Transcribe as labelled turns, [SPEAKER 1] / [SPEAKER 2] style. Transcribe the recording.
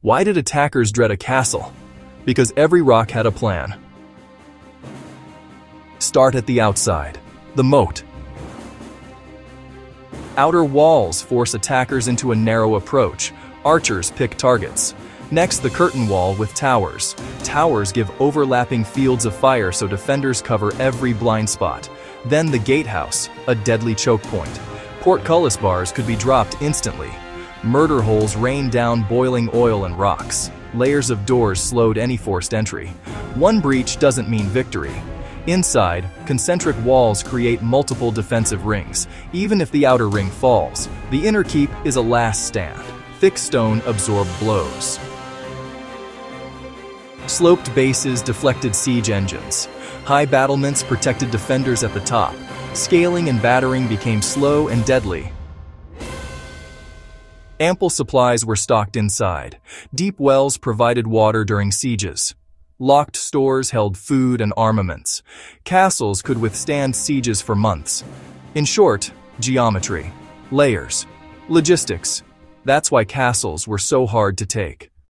[SPEAKER 1] Why did attackers dread a castle? Because every rock had a plan. Start at the outside. The moat. Outer walls force attackers into a narrow approach. Archers pick targets. Next, the curtain wall with towers. Towers give overlapping fields of fire so defenders cover every blind spot. Then the gatehouse, a deadly choke point. Portcullis bars could be dropped instantly. Murder holes rained down boiling oil and rocks. Layers of doors slowed any forced entry. One breach doesn't mean victory. Inside, concentric walls create multiple defensive rings. Even if the outer ring falls, the inner keep is a last stand. Thick stone absorb blows. Sloped bases deflected siege engines. High battlements protected defenders at the top. Scaling and battering became slow and deadly. Ample supplies were stocked inside. Deep wells provided water during sieges. Locked stores held food and armaments. Castles could withstand sieges for months. In short, geometry, layers, logistics. That's why castles were so hard to take.